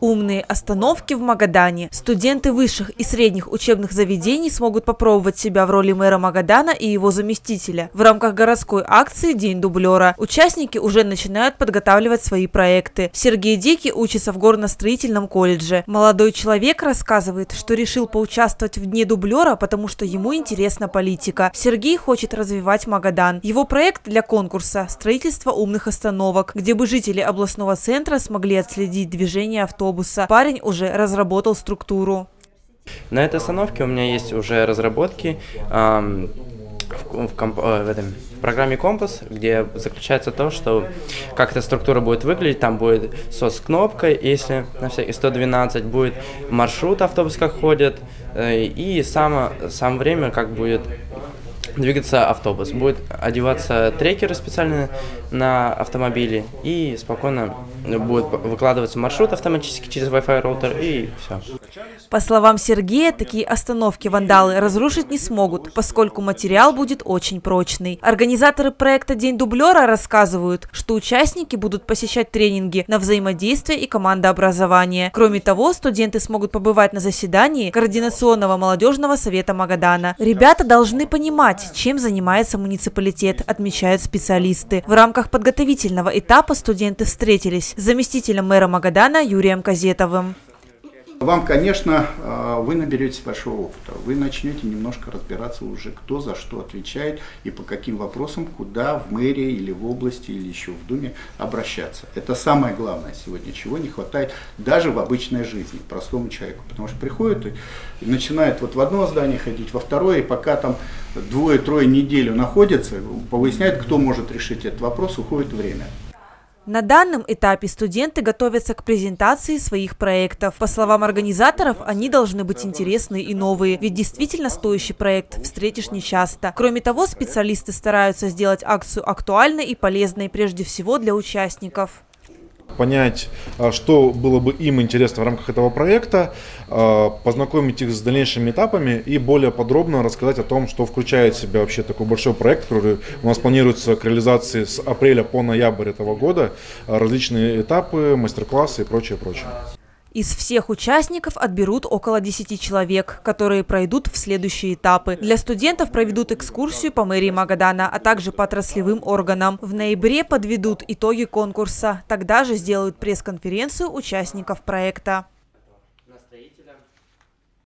Умные остановки в Магадане. Студенты высших и средних учебных заведений смогут попробовать себя в роли мэра Магадана и его заместителя. В рамках городской акции «День дублера» участники уже начинают подготавливать свои проекты. Сергей Дикий учится в горностроительном колледже. Молодой человек рассказывает, что решил поучаствовать в Дне дублера, потому что ему интересна политика. Сергей хочет развивать Магадан. Его проект для конкурса – строительство умных остановок, где бы жители областного центра смогли отследить движение автобуса. Парень уже разработал структуру. На этой остановке у меня есть уже разработки эм, в, в, комп, э, в, этом, в программе Компас, где заключается то, что как эта структура будет выглядеть. Там будет сос-кнопка, если на всякий 112, будет маршрут автобус как ходит, э, и само, само время, как будет двигаться автобус. Будет одеваться трекеры специальные на автомобиле и спокойно будет выкладываться маршрут автоматически через Wi-Fi роутер и все. По словам Сергея, такие остановки вандалы разрушить не смогут, поскольку материал будет очень прочный. Организаторы проекта «День дублера» рассказывают, что участники будут посещать тренинги на взаимодействие и командообразование. Кроме того, студенты смогут побывать на заседании Координационного молодежного совета Магадана. Ребята должны понимать, чем занимается муниципалитет, отмечают специалисты. В рамках подготовительного этапа студенты встретились с заместителем мэра Магадана Юрием Казетовым. Вам, конечно, а, вы наберетесь большого опыта. Вы начнете немножко разбираться уже, кто за что отвечает и по каким вопросам, куда в мэрии или в области или еще в Думе обращаться. Это самое главное сегодня, чего не хватает даже в обычной жизни, простому человеку. Потому что приходит и начинает вот в одно здание ходить, во второе, и пока там двое-трое неделю находится, выясняет, кто может решить этот вопрос, уходит время. На данном этапе студенты готовятся к презентации своих проектов. По словам организаторов, они должны быть интересны и новые, ведь действительно стоящий проект встретишь нечасто. Кроме того, специалисты стараются сделать акцию актуальной и полезной прежде всего для участников понять, а, что было бы им интересно в рамках этого проекта, а, познакомить их с дальнейшими этапами и более подробно рассказать о том, что включает в себя вообще такой большой проект, который у нас планируется к реализации с апреля по ноябрь этого года, а, различные этапы, мастер-классы и прочее, прочее. Из всех участников отберут около 10 человек, которые пройдут в следующие этапы. Для студентов проведут экскурсию по мэрии Магадана, а также по отраслевым органам. В ноябре подведут итоги конкурса. Тогда же сделают пресс-конференцию участников проекта.